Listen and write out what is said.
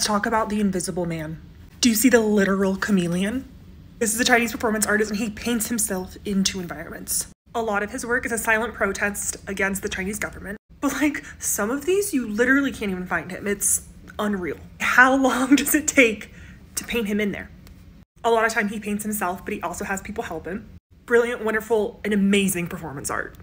Let's talk about the invisible man. Do you see the literal chameleon? This is a Chinese performance artist and he paints himself into environments. A lot of his work is a silent protest against the Chinese government. But like some of these, you literally can't even find him. It's unreal. How long does it take to paint him in there? A lot of time he paints himself, but he also has people help him. Brilliant, wonderful, and amazing performance art.